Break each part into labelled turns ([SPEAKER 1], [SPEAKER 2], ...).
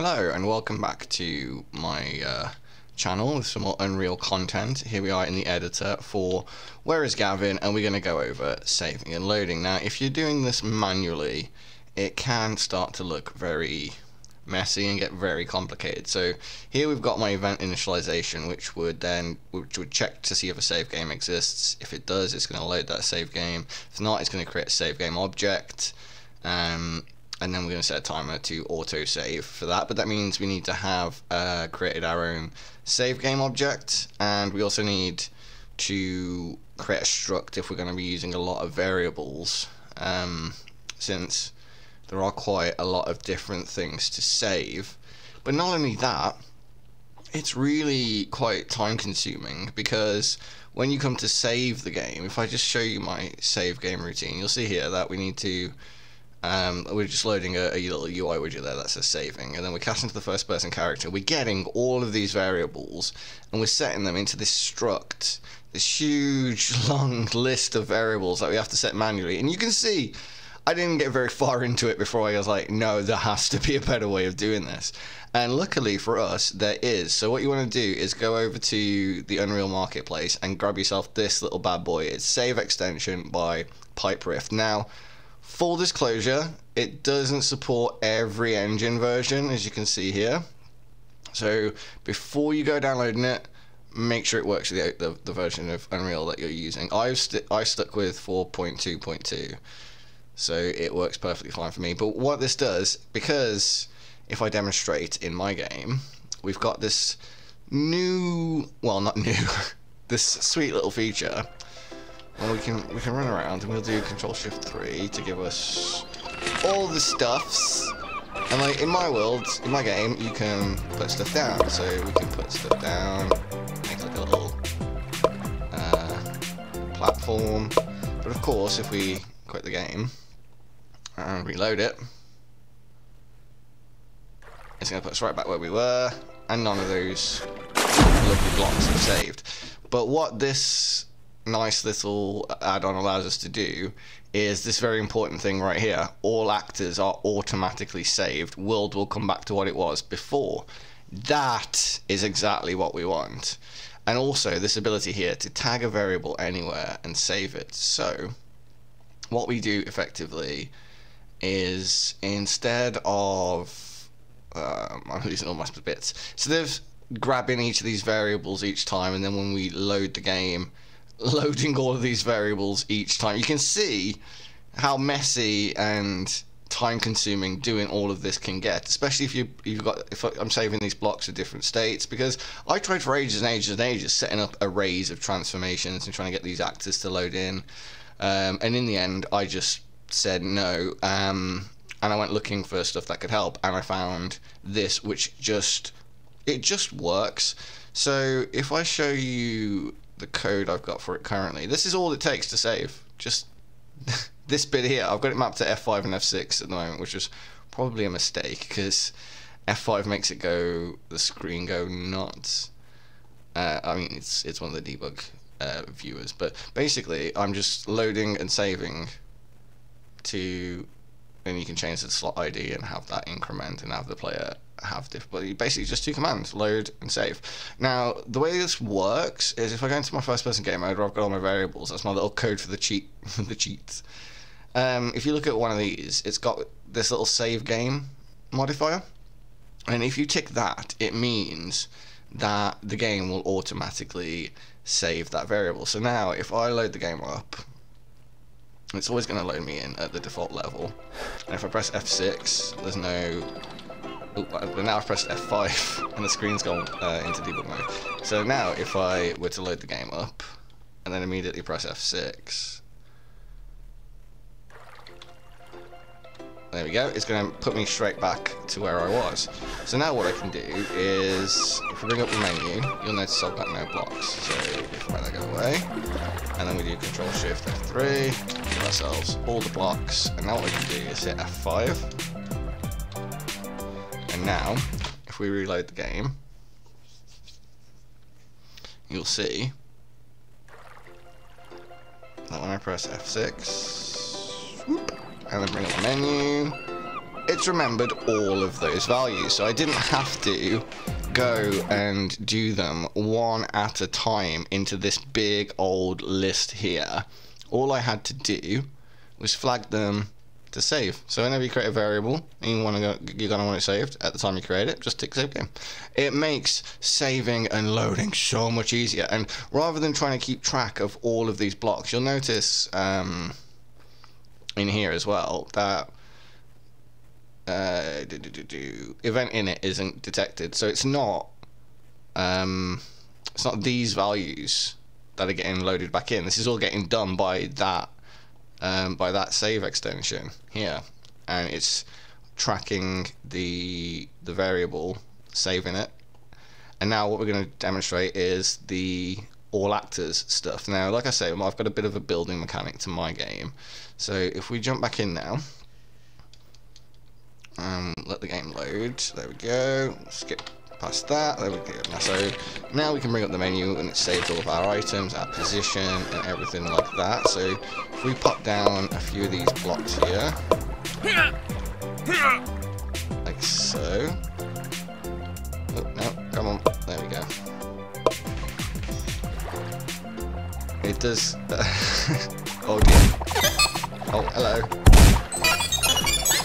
[SPEAKER 1] Hello and welcome back to my uh, channel with some more Unreal content. Here we are in the editor for Where is Gavin and we're going to go over saving and loading. Now if you're doing this manually it can start to look very messy and get very complicated. So here we've got my event initialization which would then which would check to see if a save game exists. If it does it's going to load that save game. If not it's going to create a save game object. Um, and then we're going to set a timer to auto save for that but that means we need to have uh, created our own save game object and we also need to create a struct if we're going to be using a lot of variables um, since there are quite a lot of different things to save. But not only that it's really quite time consuming because when you come to save the game if I just show you my save game routine you'll see here that we need to um, we're just loading a, a, little UI widget there that says saving, and then we're casting to the first person character. We're getting all of these variables, and we're setting them into this struct, this huge long list of variables that we have to set manually. And you can see, I didn't get very far into it before I was like, no, there has to be a better way of doing this. And luckily for us, there is. So what you want to do is go over to the Unreal Marketplace and grab yourself this little bad boy. It's Save Extension by Piperift. Now, Full disclosure, it doesn't support every engine version, as you can see here. So before you go downloading it, make sure it works with the, the, the version of Unreal that you're using. I've st I stuck with 4.2.2, so it works perfectly fine for me. But what this does, because if I demonstrate in my game, we've got this new, well not new, this sweet little feature we can we can run around and we'll do Control Shift three to give us all the stuffs. And like in my world, in my game, you can put stuff down. So we can put stuff down, make like a little uh, platform. But of course, if we quit the game and reload it, it's going to put us right back where we were, and none of those lovely blocks have saved. But what this nice little add-on allows us to do is this very important thing right here. All actors are automatically saved. World will come back to what it was before. That is exactly what we want. And also this ability here to tag a variable anywhere and save it. So what we do effectively is instead of um, I'm losing all my bits. So there's grabbing each of these variables each time and then when we load the game loading all of these variables each time. You can see how messy and time consuming doing all of this can get especially if you you've got if I'm saving these blocks of different states because I tried for ages and ages and ages setting up arrays of transformations and trying to get these actors to load in um, and in the end I just said no um, and I went looking for stuff that could help and I found this which just it just works so if I show you the code I've got for it currently. This is all it takes to save. Just this bit here. I've got it mapped to F5 and F6 at the moment, which is probably a mistake because F5 makes it go the screen go nuts. Uh, I mean, it's it's one of the debug uh, viewers, but basically, I'm just loading and saving to, and you can change the slot ID and have that increment and have the player have difficulty. Basically, just two commands: load and save. Now, the way this works is if I go into my first-person game mode, where I've got all my variables, that's my little code for the cheat, the cheats. Um, if you look at one of these, it's got this little save game modifier, and if you tick that, it means that the game will automatically save that variable. So now, if I load the game up, it's always going to load me in at the default level. And if I press F6, there's no but now I've pressed F5 and the screen's gone uh, into debug mode. So now if I were to load the game up and then immediately press F6, there we go, it's going to put me straight back to where I was. So now what I can do is, if we bring up the menu, you'll notice I've got no blocks. So if I let go away, and then we do Control Shift F3, give ourselves all the blocks, and now what we can do is hit F5, and now, if we reload the game, you'll see that when I press F6, whoop, and then bring up the menu, it's remembered all of those values. So I didn't have to go and do them one at a time into this big old list here. All I had to do was flag them to save. So whenever you create a variable and you want to go, you're going to want it saved at the time you create it, just tick save game. It makes saving and loading so much easier. And rather than trying to keep track of all of these blocks, you'll notice um, in here as well that uh, do, do, do, event init isn't detected. So it's not um, it's not these values that are getting loaded back in. This is all getting done by that um, by that save extension here, and it's tracking the the variable, saving it. And now what we're going to demonstrate is the all actors stuff. Now, like I say, I've got a bit of a building mechanic to my game. So if we jump back in now, um, let the game load. There we go. Skip past that. There we go. So now we can bring up the menu and it saves all of our items, our position, and everything like that. So if we pop down a few of these blocks here, like so. Oh, no, come on. There we go. It does. oh dear. Oh, hello.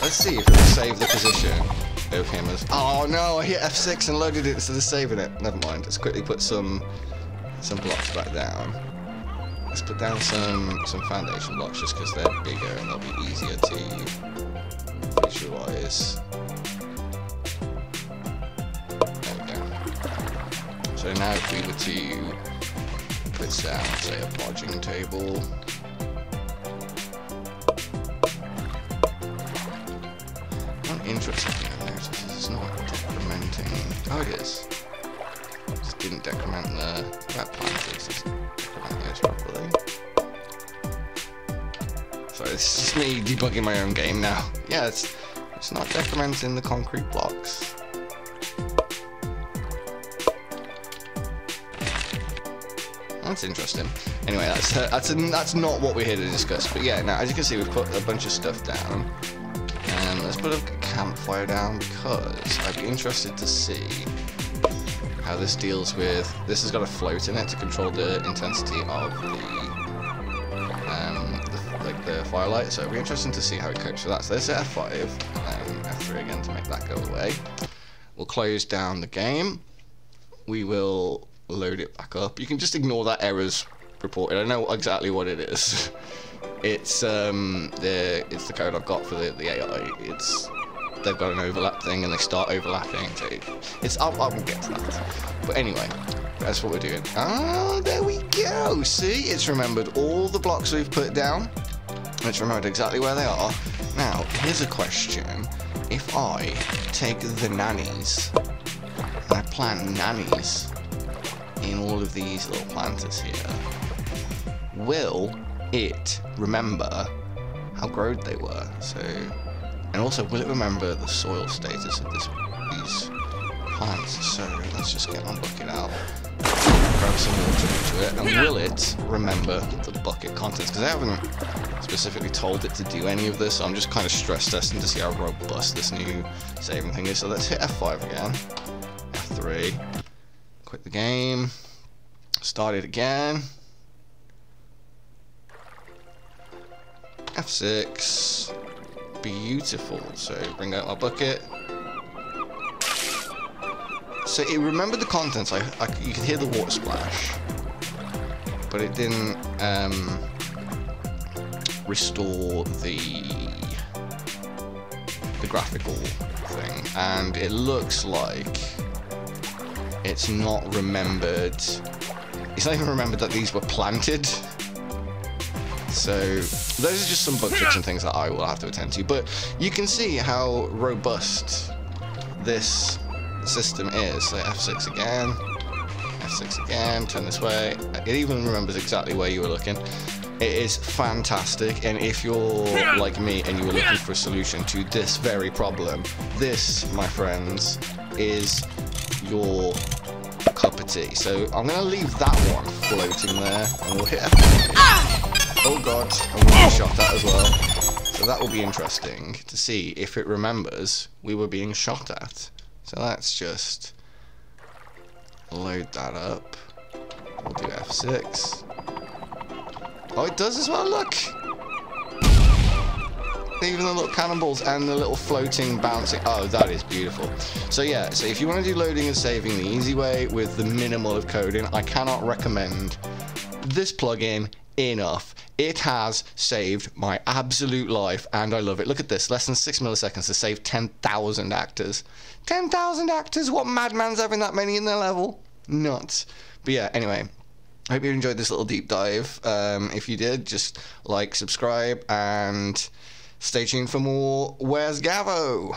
[SPEAKER 1] Let's see if it will save the position Oh no! I hit F6 and loaded it instead of saving it. Never mind. Let's quickly put some some blocks back down. Let's put down some some foundation blocks just because they're bigger and they'll be easier to visualize. There we go. So now if we were to put down, say, a bodging table. Interesting not decrementing. Oh, it is. Just didn't decrement the wet planters. Just decrement those properly. So it's just me debugging my own game now. Yeah, it's it's not decrementing the concrete blocks. That's interesting. Anyway, that's uh, that's that's not what we're here to discuss. But yeah, now as you can see, we've put a bunch of stuff down, and let's put a campfire down because I'd be interested to see how this deals with. This has got a float in it to control the intensity of the um the, like the firelight. So it'd be interesting to see how it copes with that. So let's hit F5 and F3 again to make that go away. We'll close down the game. We will load it back up. You can just ignore that errors reported. I know exactly what it is. It's um the it's the code I've got for the, the AI. It's they've got an overlap thing and they start overlapping. So it's I'll, I will get to that. But anyway, that's what we're doing. Ah, there we go. See, it's remembered all the blocks we've put down. It's remembered exactly where they are. Now, here's a question. If I take the nannies and I plant nannies in all of these little planters here, will it remember how growed they were? So, and also will it remember the soil status of this, these plants? So let's just get my bucket out, grab some water into it, and will it remember the bucket contents? Because I haven't specifically told it to do any of this, so I'm just kind of stress testing to see how robust this new saving thing is. So let's hit F5 again, F3, quit the game, start it again. F6. Beautiful. So bring out my bucket. So it remembered the contents. I, I you could hear the water splash, but it didn't um, restore the the graphical thing. And it looks like it's not remembered. It's not even remembered that these were planted. So those are just some bug and things that I will have to attend to. But you can see how robust this system is. So F6 again, F6 again, turn this way. It even remembers exactly where you were looking. It is fantastic, and if you're like me and you were looking for a solution to this very problem, this, my friends, is your cup of tea. So I'm going to leave that one floating there, and we'll hit F6. Oh god, to be shot at as well. So So that will be interesting to see if it remembers we were being shot at. So let's just load that up. We'll do F6. Oh, it does as well, look! Even the little cannonballs and the little floating bouncing. Oh, that is beautiful. So yeah, so if you want to do loading and saving the easy way with the minimal of coding, I cannot recommend this plugin enough. It has saved my absolute life and I love it. Look at this, less than six milliseconds to save 10,000 actors. 10,000 actors? What madman's having that many in their level? Nuts. But yeah, anyway, I hope you enjoyed this little deep dive. Um, if you did, just like, subscribe, and stay tuned for more Where's Gavo?